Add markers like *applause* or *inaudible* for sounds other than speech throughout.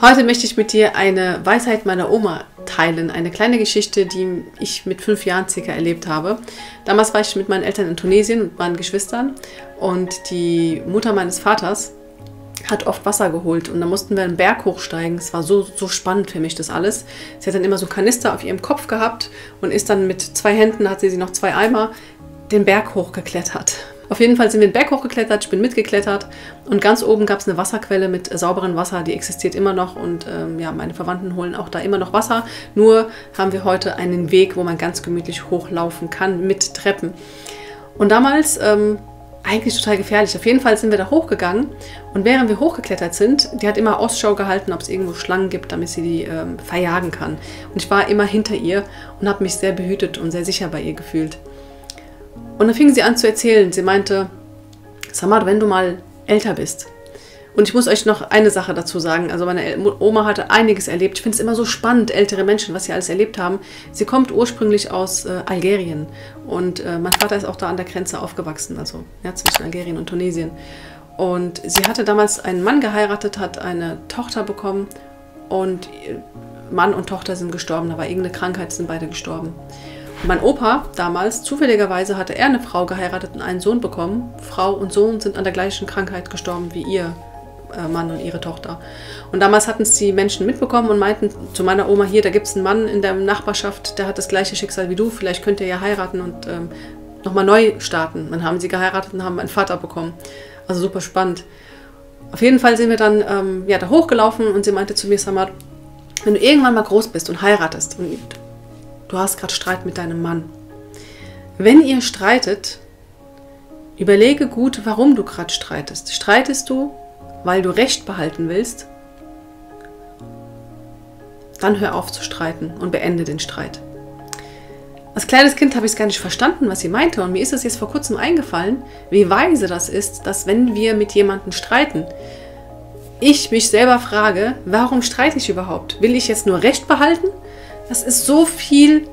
Heute möchte ich mit dir eine Weisheit meiner Oma teilen. Eine kleine Geschichte, die ich mit fünf Jahren circa erlebt habe. Damals war ich mit meinen Eltern in Tunesien und meinen Geschwistern und die Mutter meines Vaters hat oft Wasser geholt und da mussten wir einen Berg hochsteigen. Es war so, so spannend für mich das alles. Sie hat dann immer so Kanister auf ihrem Kopf gehabt und ist dann mit zwei Händen, hat sie noch zwei Eimer, den Berg hochgeklettert. Auf jeden Fall sind wir den Berg hochgeklettert, ich bin mitgeklettert und ganz oben gab es eine Wasserquelle mit sauberem Wasser, die existiert immer noch und ähm, ja, meine Verwandten holen auch da immer noch Wasser. Nur haben wir heute einen Weg, wo man ganz gemütlich hochlaufen kann mit Treppen. Und damals ähm, eigentlich total gefährlich. Auf jeden Fall sind wir da hochgegangen und während wir hochgeklettert sind, die hat immer Ausschau gehalten, ob es irgendwo Schlangen gibt, damit sie die ähm, verjagen kann. Und ich war immer hinter ihr und habe mich sehr behütet und sehr sicher bei ihr gefühlt. Und dann fing sie an zu erzählen. Sie meinte, Samad, wenn du mal älter bist. Und ich muss euch noch eine Sache dazu sagen. Also meine Oma hatte einiges erlebt. Ich finde es immer so spannend, ältere Menschen, was sie alles erlebt haben. Sie kommt ursprünglich aus äh, Algerien. Und äh, mein Vater ist auch da an der Grenze aufgewachsen, also ja, zwischen Algerien und Tunesien. Und sie hatte damals einen Mann geheiratet, hat eine Tochter bekommen und Mann und Tochter sind gestorben. Da war irgendeine Krankheit, sind beide gestorben. Mein Opa damals, zufälligerweise hatte er eine Frau geheiratet und einen Sohn bekommen. Frau und Sohn sind an der gleichen Krankheit gestorben wie ihr äh, Mann und ihre Tochter. Und damals hatten es die Menschen mitbekommen und meinten zu meiner Oma hier, da gibt es einen Mann in der Nachbarschaft, der hat das gleiche Schicksal wie du, vielleicht könnt ihr ja heiraten und ähm, nochmal neu starten. Dann haben sie geheiratet und haben einen Vater bekommen. Also super spannend. Auf jeden Fall sind wir dann ähm, ja, da hochgelaufen und sie meinte zu mir, Samad, wenn du irgendwann mal groß bist und heiratest und du hast gerade Streit mit deinem Mann. Wenn ihr streitet, überlege gut, warum du gerade streitest. Streitest du, weil du Recht behalten willst? Dann hör auf zu streiten und beende den Streit. Als kleines Kind habe ich es gar nicht verstanden, was sie meinte. Und mir ist es jetzt vor kurzem eingefallen, wie weise das ist, dass wenn wir mit jemandem streiten, ich mich selber frage, warum streite ich überhaupt? Will ich jetzt nur Recht behalten das ist so viel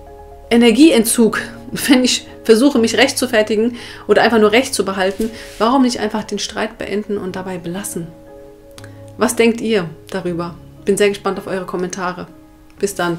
Energieentzug, *laughs* wenn ich versuche, mich recht zu fertigen oder einfach nur recht zu behalten. Warum nicht einfach den Streit beenden und dabei belassen? Was denkt ihr darüber? Bin sehr gespannt auf eure Kommentare. Bis dann.